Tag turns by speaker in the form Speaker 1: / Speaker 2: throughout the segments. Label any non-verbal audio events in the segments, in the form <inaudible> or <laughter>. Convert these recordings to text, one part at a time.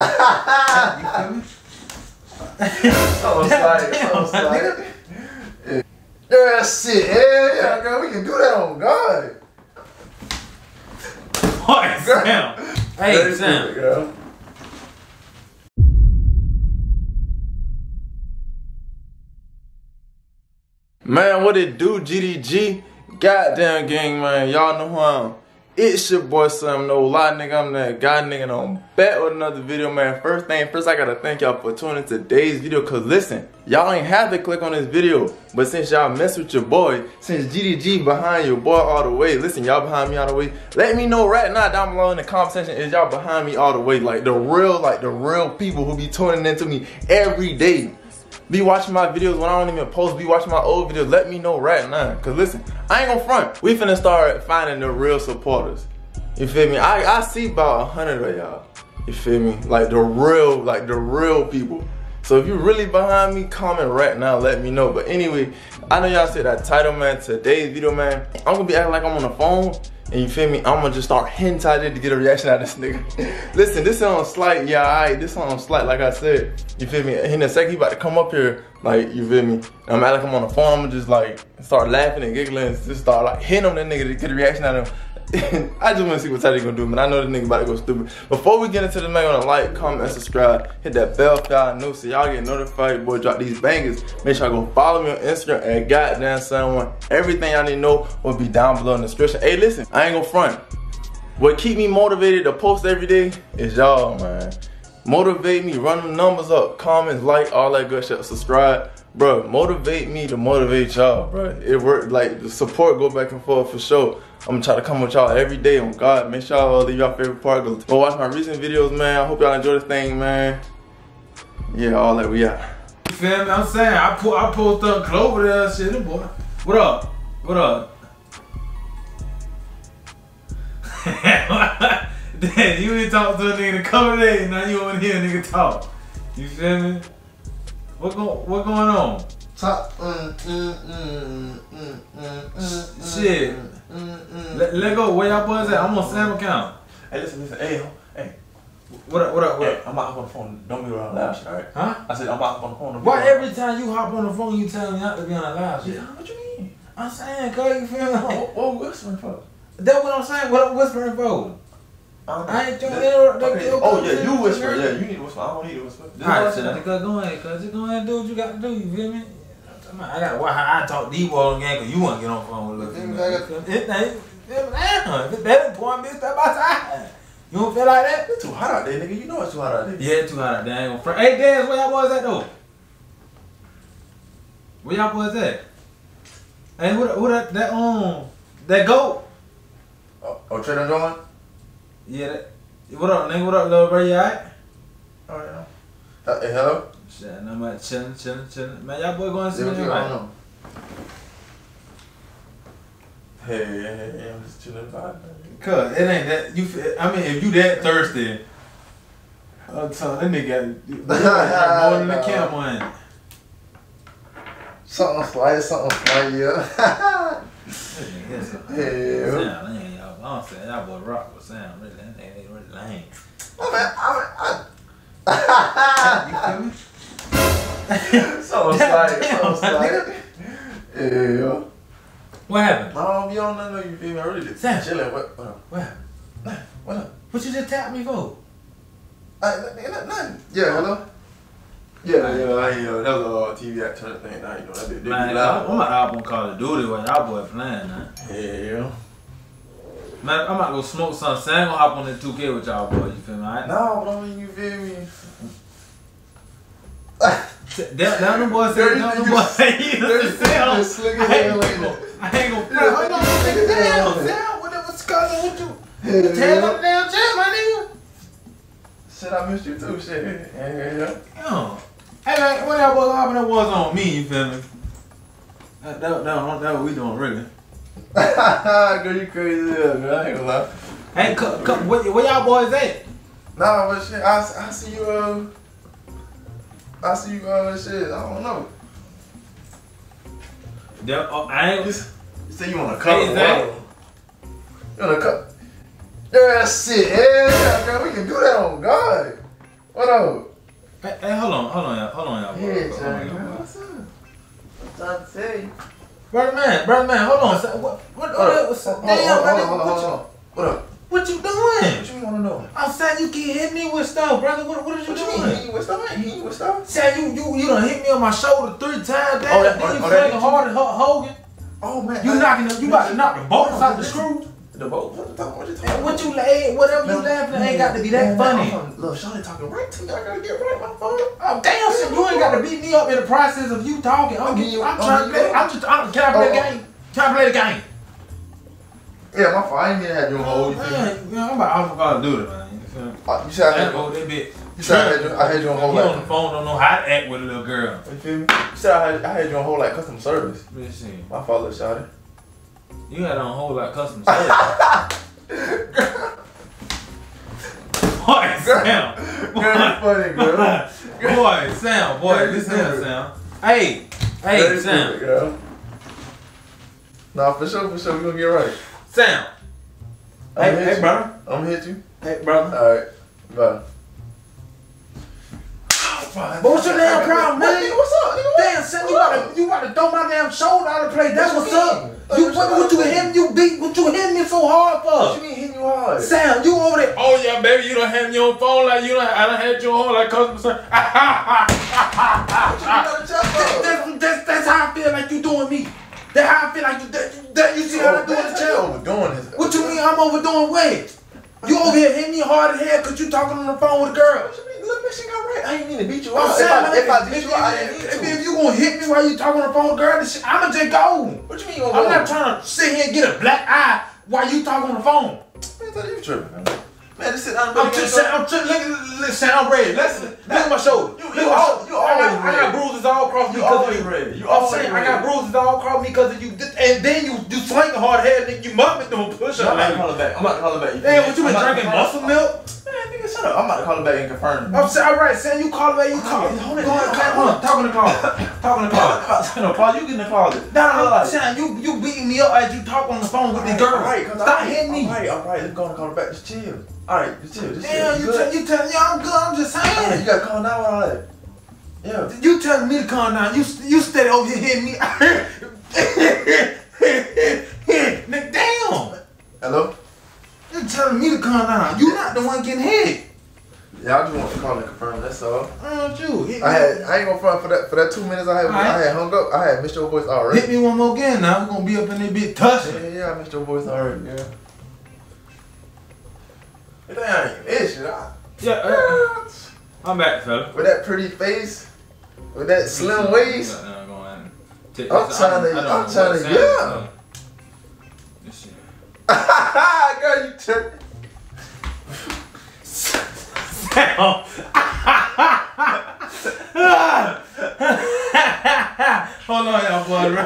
Speaker 1: you feel me?
Speaker 2: so slight, so slight. Yeah, that's it. Yeah, yeah, girl, we can do that on God.
Speaker 1: What, Sam? Hey,
Speaker 2: Very. Man, what it do, GDG? Goddamn gang, man. Y'all know who I am. It's your boy Sam No Lie nigga. I'm that guy nigga on back with another video, man. First thing first, I gotta thank y'all for tuning in today's video. Cause listen, y'all ain't have to click on this video. But since y'all mess with your boy, since GDG behind your boy all the way, listen, y'all behind me all the way. Let me know right now down below in the comment section is y'all behind me all the way. Like the real, like the real people who be tuning into me every day be watching my videos when I don't even post, be watching my old videos, let me know right now. Cause listen, I ain't gonna front. We finna start finding the real supporters. You feel me? I, I see about a hundred of y'all. You feel me? Like the real, like the real people. So if you really behind me, comment right now, let me know. But anyway, I know y'all said that title, man. Today's video, man, I'm gonna be acting like I'm on the phone. And you feel me? I'm gonna just start hentai to get a reaction out of this nigga. <laughs> Listen, this on slight, yeah, alright. This on slight, like I said. You feel me? In a second, he about to come up here, like, you feel me? I'm acting like I'm on the phone, I'm just like start laughing and giggling and just start like hitting on that nigga to get a reaction out of him. <laughs> I just wanna see what Teddy gonna do, man. I know this nigga about to go stupid. Before we get into the man, like, comment, and subscribe. Hit that bell if new so y'all get notified. Boy, drop these bangers. Make sure y'all go follow me on Instagram at GotDamnSam1. Everything y'all need to know will be down below in the description. Hey, listen, I ain't gonna front. What keep me motivated to post every day is y'all, man. Motivate me, run them numbers up, comments, like, all that good shit, subscribe. Bro, motivate me to motivate y'all, bro. It worked, like the support go back and forth for sure. I'm gonna try to come with y'all every day on God. Make sure y'all leave y'all favorite part. Go, watch my recent videos, man. I hope y'all enjoy this thing, man. Yeah, all that we out.
Speaker 1: You feel me? I'm saying I pull I pulled up Clover there shit, boy. What up? What up? <laughs> Damn, you ain't talk to a nigga in a couple days, now you wanna hear a nigga talk. You feel me? What go what going on?
Speaker 2: Top. Mm, mm, mm, mm, mm, mm,
Speaker 1: Shit.
Speaker 2: mm, mm.
Speaker 1: Let, let go, where y'all boys at? I'm on Sam account.
Speaker 2: Hey, listen, listen. Hey, hey.
Speaker 1: What up, what up, what
Speaker 2: Hey. I'm out on the phone. Don't be around loud shit, alright?
Speaker 1: Huh?
Speaker 2: I said I'm out on the phone.
Speaker 1: Why
Speaker 2: around-
Speaker 1: every time you hop on the phone you tell me not to be on the loud shit?
Speaker 2: Yeah, what you mean?
Speaker 1: I'm saying, cuz you feel me?
Speaker 2: What, what whispering for?
Speaker 1: That's what I'm saying. What I'm whispering for? I ain't trying to interrupt that
Speaker 2: Okay. Oh yeah, you whisper. Yeah, you need to whisper. I don't need to whisper. Just
Speaker 1: Alright,
Speaker 2: whisper.
Speaker 1: so nigga, go ahead, cuz just go ahead and do what you got to do. You feel me? I got why how I talk D ball again because you want to get on the phone with
Speaker 2: Yeah,
Speaker 1: little
Speaker 2: I
Speaker 1: female. It ain't. Damn, if it's that important, bitch, step outside. You don't feel like that?
Speaker 2: It's too hot out there, nigga. You know it's too hot out there.
Speaker 1: Yeah, it's too hot out there. I ain't gonna front. Hey, Daz, where y'all boys at though? Where y'all boys at? Hey, who, that- who that, that, um, that goat?
Speaker 2: Oh, oh Trey done joined?
Speaker 1: Yeah, that, what up, nigga? What up, little bro? You alright?
Speaker 2: Oh yeah. Uh, hey, hello.
Speaker 1: Shit, no man, chillin', chillin', chillin'. Man, y'all boy going to see
Speaker 2: Yeah,
Speaker 1: me right?
Speaker 2: on? Hey, hey, hey, I'm just chilling vibe.
Speaker 1: Cause it ain't that you. I mean, if you that thirsty, I'm telling that nigga got <laughs> <laughs> more than the camera in.
Speaker 2: Something slight, something slight, yeah.
Speaker 1: Yes,
Speaker 2: Yeah.
Speaker 1: Y'all, I'm saying y'all boy rock with Sam. Really, that nigga ain't really lame.
Speaker 2: Oh man, I, I, <laughs>
Speaker 1: You feel me? <laughs> <laughs> Damn,
Speaker 2: slight, something slight. Yeah.
Speaker 1: What happened?
Speaker 2: No, you don't know, you feel me? I really just
Speaker 1: Sam.
Speaker 2: chilling. What, what up?
Speaker 1: What happened?
Speaker 2: What up?
Speaker 1: What you just tapped me for?
Speaker 2: Uh, nothing. Yeah, hello? Yeah, yeah, I, uh, that was a TV actor thing. Now, you know, that did, did
Speaker 1: Man,
Speaker 2: be loud.
Speaker 1: I'm hop on Call of Duty while y'all boy playing now.
Speaker 2: Yeah.
Speaker 1: Man, I'm about to go smoke some. Sam gonna hop on the 2K with y'all boys. You feel me? Alright?
Speaker 2: No, but I mean, you feel me? <laughs>
Speaker 1: Down, down the boy say,
Speaker 2: Dirty
Speaker 1: down the
Speaker 2: niggas-
Speaker 1: boy say, you know, Sam.
Speaker 2: niggas slick as
Speaker 1: I ain't gonna,
Speaker 2: that.
Speaker 1: I ain't gonna,
Speaker 2: Yeah,
Speaker 1: on,
Speaker 2: niggas
Speaker 1: nigga, damn,
Speaker 2: that.
Speaker 1: Sam, what what's going on with you? Tear up damn chair, my nigga.
Speaker 2: Shit, I missed you too, shit. Yeah, yeah, yeah.
Speaker 1: Hey, man, what that boy hopping that was on me, you feel me? That, that, that, that what we doing, really. <laughs>
Speaker 2: Girl, you crazy as. I ain't gonna lie.
Speaker 1: Hey, cu- cu- where, where y'all boys at?
Speaker 2: Nah, but shit, I, I see you, uh, I see you, uh, shit, I don't know.
Speaker 1: There, oh, I ain't,
Speaker 2: you say you want to cut
Speaker 1: Hey, Zach.
Speaker 2: You want to cut? Yeah, shit, yeah, yeah, girl, we can do that on God. What up?
Speaker 1: Hey, hey, hold on, hold on, y'all, hold on, y'all.
Speaker 2: Yeah,
Speaker 1: hold on, y'all.
Speaker 2: What's up? I'm trying to tell you.
Speaker 1: Brother man, brother man, hold on. What, what, what,
Speaker 2: up.
Speaker 1: what's
Speaker 2: Hold
Speaker 1: up?
Speaker 2: on, hold
Speaker 1: Damn, brother, what.
Speaker 2: What up?
Speaker 1: what you doing?
Speaker 2: What you want to know?
Speaker 1: I'm saying you keep hitting me with stuff, brother. What, what are you
Speaker 2: What you mean?
Speaker 1: doing?
Speaker 2: Hitting you with stuff? Hitting you with stuff.
Speaker 1: Saying you, you, you done hit me on my shoulder three times. Damn,
Speaker 2: Oh, that-
Speaker 1: then you
Speaker 2: oh, hit you?
Speaker 1: hard at Hogan.
Speaker 2: Oh man,
Speaker 1: You
Speaker 2: I-
Speaker 1: knocking, the, you about to knock the bolts out the screw.
Speaker 2: The boat. What you talking? What you talking?
Speaker 1: And what you la- whatever you
Speaker 2: Man,
Speaker 1: laughing at ain't got to be that
Speaker 2: man,
Speaker 1: funny.
Speaker 2: man, Look, Shawty talking right to me. I gotta get right, my phone.
Speaker 1: Oh damn, shit, you ain't got to beat me up in the process of you talking. I'm,
Speaker 2: I'm you-
Speaker 1: I'm
Speaker 2: I'm
Speaker 1: trying to play. I'm just. I'm, can I play the
Speaker 2: Oh, oh.
Speaker 1: game? Can I play the game?
Speaker 2: Yeah, my phone. I ain't even have you on hold. You feel
Speaker 1: man, man, I'm about. I'm about to do it, man. You?
Speaker 2: Uh, You said I had
Speaker 1: go that bit.
Speaker 2: You said I had you. I had you on hold
Speaker 1: He on the phone, don't know how to act with a little girl.
Speaker 2: You feel me? You said I had, I had you on hold like customer service.
Speaker 1: Listen,
Speaker 2: My father shot it.
Speaker 1: You had on hold like customer service. Boy, Sam.
Speaker 2: Very funny, girl.
Speaker 1: Boy, Sam. Boy,
Speaker 2: Very
Speaker 1: listen here. Sam. Hey, hey,
Speaker 2: Very
Speaker 1: Sam.
Speaker 2: stupid, girl. Nah, for sure, for sure, we gonna get right.
Speaker 1: Sam.
Speaker 2: I'm
Speaker 1: Hey, hey,
Speaker 2: you.
Speaker 1: brother.
Speaker 2: I'm gonna hit you.
Speaker 1: Hey, brother.
Speaker 2: Alright, bye.
Speaker 1: But what's your damn problem, man?
Speaker 2: nigga, what's up? Nigga,
Speaker 1: Damn, son, you about to you about to throw my damn shoulder out of play. That's what's up.
Speaker 2: Mean?
Speaker 1: You
Speaker 2: What
Speaker 1: what,
Speaker 2: you
Speaker 1: what you
Speaker 2: mean?
Speaker 1: hitting you beat what you hitting me so hard for?
Speaker 2: What you mean hitting you hard?
Speaker 1: Sam, you over there? Oh yeah, baby, you don't have me on phone like you don't. I don't have you on like customer service. <laughs>
Speaker 2: What you mean on the chest
Speaker 1: that's, that's, that's how I feel like you doing me. That's how I feel like you. That, that you see how I do in the
Speaker 2: You overdoing this.
Speaker 1: What you mean I'm overdoing what? You over here hitting me hard as hell because you talking on the phone with a girl.
Speaker 2: I ain't mean to beat you
Speaker 1: I'm
Speaker 2: up. if, I, if I beat
Speaker 1: if,
Speaker 2: you, I didn't
Speaker 1: if, you gonna hit me while you talking on the phone girl, this shit, I'ma just go.
Speaker 2: What you mean you gonna
Speaker 1: I'm
Speaker 2: go?
Speaker 1: not trying to sit here and get a black eye while you talking on the phone.
Speaker 2: Man, thought you tripping, man. Man, this is I'm
Speaker 1: I'm just saying, I'm just look, look, sound red. Listen, look at my shoulder.
Speaker 2: You- you
Speaker 1: at my
Speaker 2: al-
Speaker 1: shoulder. I got,
Speaker 2: always
Speaker 1: I got bruises all across me
Speaker 2: You
Speaker 1: because of
Speaker 2: always
Speaker 1: you.
Speaker 2: red. You
Speaker 1: I'm
Speaker 2: always
Speaker 1: saying I got bruises all across me because of you. And then you you swinging hard head, nigga. You must be doing push
Speaker 2: I'm
Speaker 1: up.
Speaker 2: about to call her back. I'm about to call her back.
Speaker 1: Damn, what you been
Speaker 2: I'm
Speaker 1: drinking muscle milk?
Speaker 2: Shut up. I'm about to call her back and confirm.
Speaker 1: I'm saying, all right, Sam, you call back, you call.
Speaker 2: It, hold it,
Speaker 1: Go ahead,
Speaker 2: hold it.
Speaker 1: hold <laughs> on, talk in the closet. Talk in the closet.
Speaker 2: no, Paul, you get in the closet.
Speaker 1: No, no, no, Sam, you you beating me up as you talk on the phone with the girl.
Speaker 2: Alright,
Speaker 1: Stop
Speaker 2: I-
Speaker 1: hitting me.
Speaker 2: Alright, alright, let's go and call her back. Just chill. Alright, just chill. Just
Speaker 1: Damn,
Speaker 2: chill.
Speaker 1: you tell you tell yeah, I'm good. I'm just saying.
Speaker 2: you gotta calm down with all that. Yeah.
Speaker 1: You telling me to calm down. You you steady over here hitting me. Damn. <laughs>
Speaker 2: Hello?
Speaker 1: You telling me to calm down. You're not the one getting hit.
Speaker 2: Yeah, I just want to call and confirm. That's all.
Speaker 1: I don't you?
Speaker 2: I had, I ain't gonna front for that for that two minutes I had. I
Speaker 1: Alright.
Speaker 2: had hung up. I had missed your voice already.
Speaker 1: Hit me one more again now. I'm gonna be up in there bit
Speaker 2: Yeah,
Speaker 1: touching.
Speaker 2: yeah, yeah, I missed your voice already. Yeah. It ain't this shit. I-
Speaker 1: Yeah, uh, I'm back, fella.
Speaker 2: With that pretty face, with that slim waist. I'm trying to- I'm trying to- yeah. Girl, you tripping. <laughs> <laughs>
Speaker 1: hold on, y'all boy.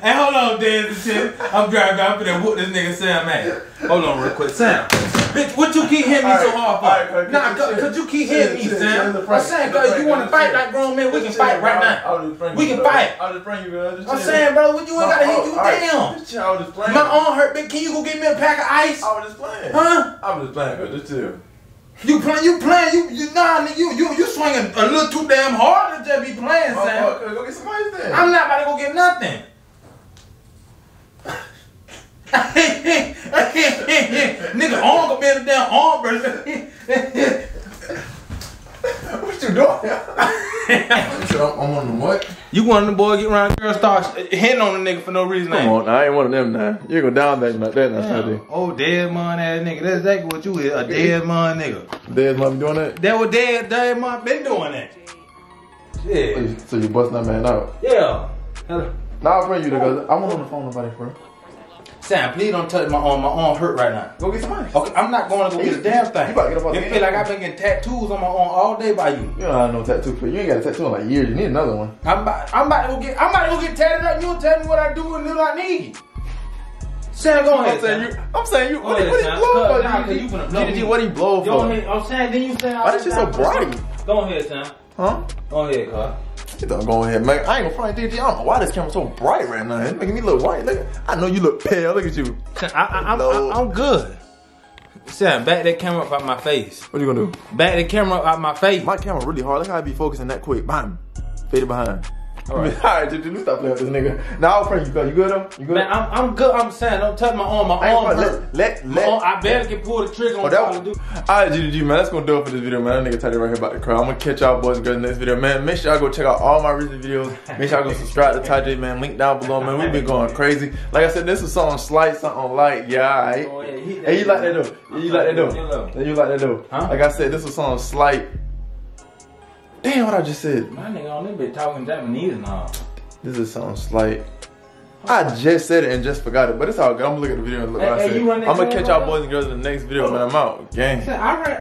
Speaker 1: Hey, hold on, and shit. I'm driving out there whoop this nigga Sam at. Hold on real quick. Sam. Bitch, what you keep hitting me so hard for?
Speaker 2: Alright,
Speaker 1: nah, cause, cause you keep hitting me, Sam. I'm saying, cause you wanna fight like grown men, we can fight right now.
Speaker 2: I was just playing
Speaker 1: We can fight.
Speaker 2: I was just playing you, bro.
Speaker 1: I'm saying, brother, what you ain't gotta hit you down.
Speaker 2: I was just playing.
Speaker 1: My arm hurt, bitch. Can you go get me a pack of ice?
Speaker 2: I was just playing.
Speaker 1: Huh?
Speaker 2: I was just playing, bro. Just chill.
Speaker 1: You playing? You playing? You you nah, nigga, you you you swinging a little too damn hard to just be playing,
Speaker 2: Oh,
Speaker 1: Sam.
Speaker 2: oh, go get some ice then.
Speaker 1: I'm not about to go get nothing. Nigga, arm gonna be in the damn arm, bro. <laughs>
Speaker 2: what you doing? <laughs> I'm, I'm on the what?
Speaker 1: you one of the boys get around the girl start hitting on the nigga for no reason.
Speaker 2: Come on, I ain't one of them now. You go down back like that, that's how they.
Speaker 1: Oh, dead man ass nigga. That's exactly what you is. A dead man nigga.
Speaker 2: Dead man be doing that?
Speaker 1: That was dead, dead man been doing that.
Speaker 2: So
Speaker 1: Yeah.
Speaker 2: you, so you busting that man out.
Speaker 1: Yeah.
Speaker 2: Now I'll bring you to go. I want on the phone nobody, bro.
Speaker 1: Sam, please don't touch my arm. My arm hurt right now.
Speaker 2: Go get some ice.
Speaker 1: Okay, I'm not going to go get a damn thing.
Speaker 2: You about to get up off
Speaker 1: It
Speaker 2: the
Speaker 1: feel like. I've been getting tattoos on my arm all day by you.
Speaker 2: You don't have no tattoo for you. You ain't got a tattoo in like years. You need another one.
Speaker 1: I'm about, I'm about to go get, I'm about to go get tatted up. You don't tell me what I do and little I need. Sam, go ahead.
Speaker 2: I'm saying you. I'm saying you.
Speaker 1: Go
Speaker 2: What,
Speaker 1: ahead,
Speaker 2: what he blow
Speaker 1: Cause-
Speaker 2: for?
Speaker 1: nah, cause you finna blow
Speaker 2: GDG, what he blow
Speaker 1: Go
Speaker 2: for?
Speaker 1: ahead. Oh, I'm saying, then you say
Speaker 2: Why
Speaker 1: that
Speaker 2: this shit so bright?
Speaker 1: Go ahead, Sam.
Speaker 2: Huh?
Speaker 1: Go ahead, cuz.
Speaker 2: You don't go ahead, man. I ain't gonna front DG. I don't know why this camera's so bright right now. It's making me look white. Look, I know you look pale. Look at you. <laughs>
Speaker 1: I, I, I'm, I, I'm good. Sam, back that camera up out my face.
Speaker 2: What are you gonna do?
Speaker 1: Back the camera up out my face.
Speaker 2: My camera really hard. Look how I be focusing that quick. Bam. Fade it behind.
Speaker 1: Alright. <laughs>
Speaker 2: Alright, dude, dude, stop playing with this nigga. Now I'll prank you, You good though? You good?
Speaker 1: Man, I'm, I'm good. I'm saying, don't touch my arm. My arm hurt.
Speaker 2: let, let,
Speaker 1: My
Speaker 2: let.
Speaker 1: arm- I barely can pull the trigger on
Speaker 2: Oh, that
Speaker 1: Duty.
Speaker 2: Alright, GDG, man, that's gonna do it for this video, man. That nigga Teddy right here about to cry. I'm gonna catch y'all boys and girls in the next video, man. Make sure y'all go check out all my recent videos. Make sure y'all go <laughs> subscribe to Tyjae, man. Link down below, man. We've been going crazy. Like I said, this is something slight, something light. Yeah, alright.
Speaker 1: Oh, yeah,
Speaker 2: Hey, you like that though? You like that though? You like that though? Like I said, this was something slight. Damn, what I just said.
Speaker 1: My nigga on this bitch talking Japanese now.
Speaker 2: This is something slight. I just said it and just forgot it, but it's all good. I'm gonna look at the video and look
Speaker 1: Hey,
Speaker 2: what I said. I'm gonna catch y'all boys and girls in the next video, man. I'm out. Gang.
Speaker 1: I ran,